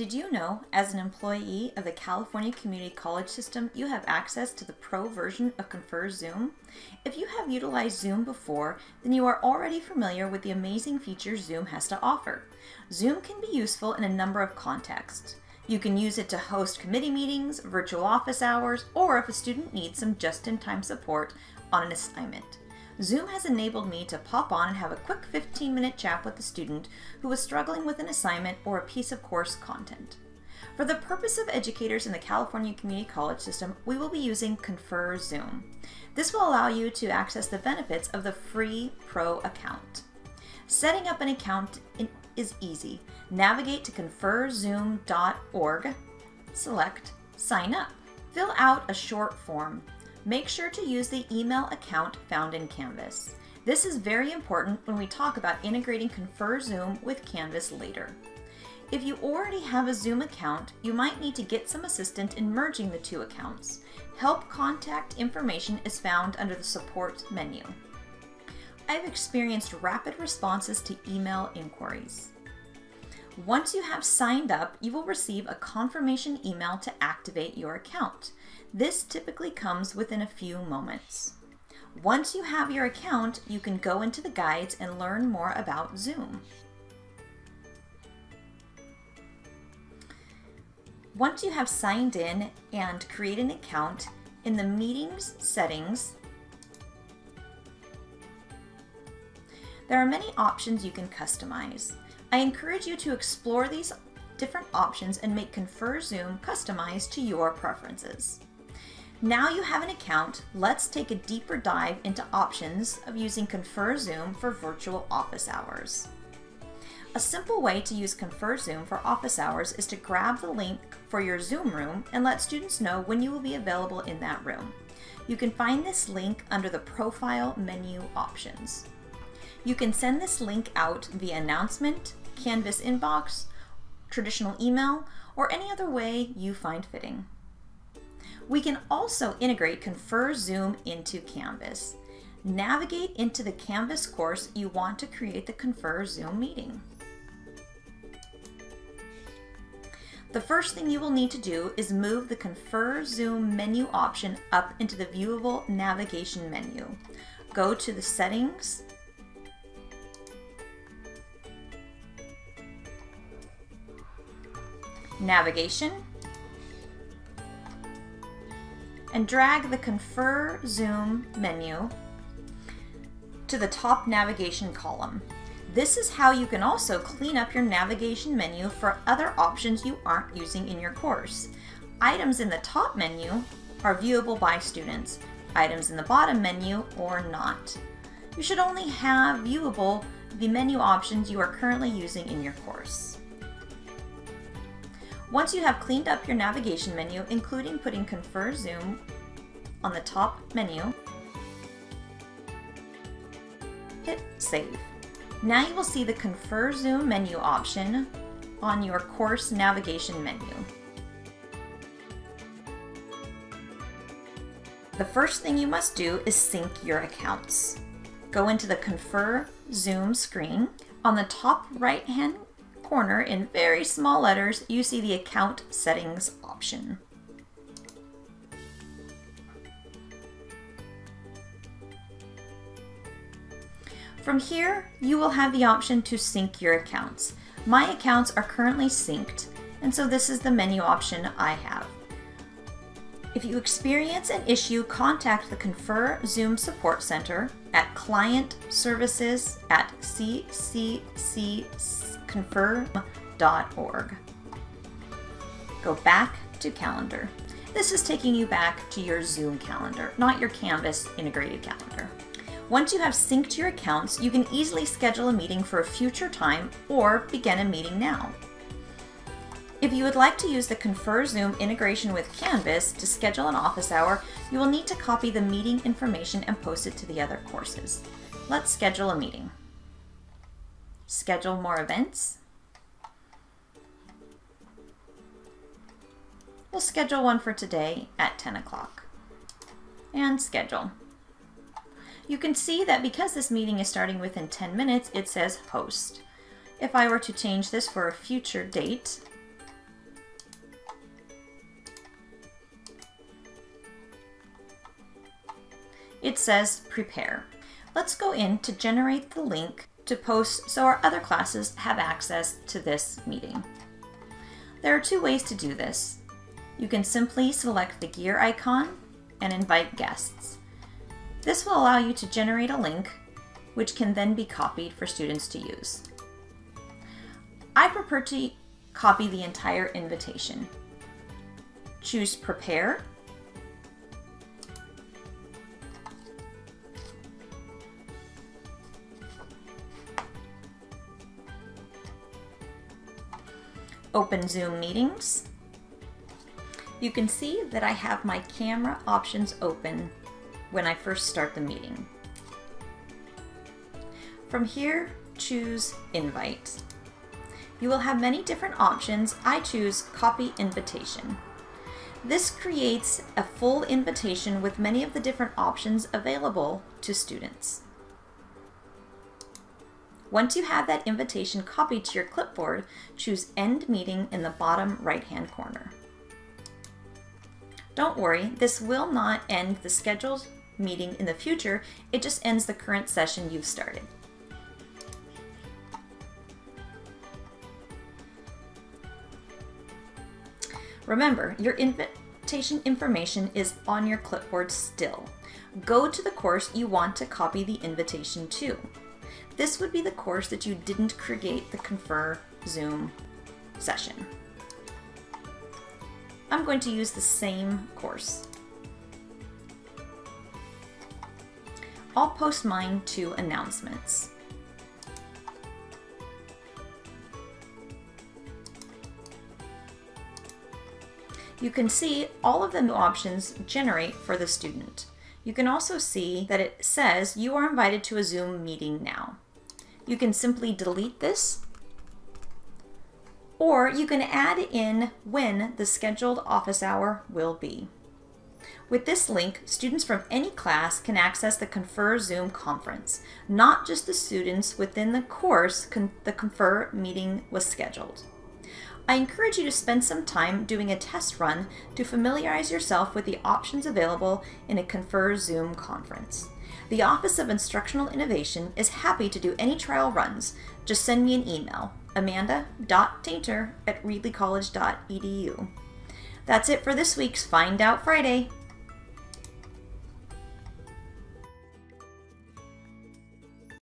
Did you know, as an employee of the California Community College System, you have access to the pro version of Confer Zoom? If you have utilized Zoom before, then you are already familiar with the amazing features Zoom has to offer. Zoom can be useful in a number of contexts. You can use it to host committee meetings, virtual office hours, or if a student needs some just in time support on an assignment. Zoom has enabled me to pop on and have a quick 15 minute chat with a student who was struggling with an assignment or a piece of course content. For the purpose of educators in the California Community College system, we will be using Confer Zoom. This will allow you to access the benefits of the free pro account. Setting up an account is easy. Navigate to conferzoom.org, select Sign Up. Fill out a short form. Make sure to use the email account found in Canvas. This is very important when we talk about integrating Confer Zoom with Canvas later. If you already have a Zoom account, you might need to get some assistance in merging the two accounts. Help contact information is found under the support menu. I've experienced rapid responses to email inquiries. Once you have signed up, you will receive a confirmation email to activate your account. This typically comes within a few moments. Once you have your account, you can go into the guides and learn more about Zoom. Once you have signed in and create an account, in the meetings settings, there are many options you can customize. I encourage you to explore these different options and make Confer Zoom customized to your preferences. Now you have an account, let's take a deeper dive into options of using Confer Zoom for virtual office hours. A simple way to use Confer Zoom for office hours is to grab the link for your Zoom room and let students know when you will be available in that room. You can find this link under the Profile menu options. You can send this link out via announcement, Canvas inbox, traditional email, or any other way you find fitting. We can also integrate Confer Zoom into Canvas. Navigate into the Canvas course you want to create the Confer Zoom meeting. The first thing you will need to do is move the Confer Zoom menu option up into the viewable navigation menu. Go to the settings, navigation, and drag the Confer Zoom menu to the top navigation column. This is how you can also clean up your navigation menu for other options you aren't using in your course. Items in the top menu are viewable by students, items in the bottom menu or not. You should only have viewable the menu options you are currently using in your course. Once you have cleaned up your navigation menu, including putting Confer Zoom on the top menu, hit Save. Now you will see the Confer Zoom menu option on your course navigation menu. The first thing you must do is sync your accounts. Go into the Confer Zoom screen. On the top right hand corner in very small letters, you see the account settings option. From here, you will have the option to sync your accounts. My accounts are currently synced, and so this is the menu option I have. If you experience an issue, contact the Confer Zoom Support Center at client services at ccc confer.org. Go back to calendar. This is taking you back to your Zoom calendar, not your Canvas integrated calendar. Once you have synced your accounts, you can easily schedule a meeting for a future time or begin a meeting now. If you would like to use the Confer Zoom integration with Canvas to schedule an office hour, you will need to copy the meeting information and post it to the other courses. Let's schedule a meeting schedule more events. We'll schedule one for today at 10 o'clock. And schedule. You can see that because this meeting is starting within 10 minutes, it says host. If I were to change this for a future date, it says prepare. Let's go in to generate the link to post so our other classes have access to this meeting. There are two ways to do this. You can simply select the gear icon and invite guests. This will allow you to generate a link which can then be copied for students to use. I prefer to copy the entire invitation. Choose Prepare Open Zoom meetings. You can see that I have my camera options open when I first start the meeting. From here, choose Invite. You will have many different options. I choose Copy Invitation. This creates a full invitation with many of the different options available to students. Once you have that invitation copied to your clipboard, choose End Meeting in the bottom right-hand corner. Don't worry, this will not end the scheduled meeting in the future, it just ends the current session you've started. Remember, your invitation information is on your clipboard still. Go to the course you want to copy the invitation to. This would be the course that you didn't create the Confer Zoom session. I'm going to use the same course. I'll post mine to announcements. You can see all of the new options generate for the student. You can also see that it says you are invited to a Zoom meeting now. You can simply delete this or you can add in when the scheduled office hour will be. With this link, students from any class can access the Confer Zoom conference, not just the students within the course the Confer meeting was scheduled. I encourage you to spend some time doing a test run to familiarize yourself with the options available in a Confer Zoom conference. The Office of Instructional Innovation is happy to do any trial runs. Just send me an email, amanda.taintor at reedleycollege.edu. That's it for this week's Find Out Friday.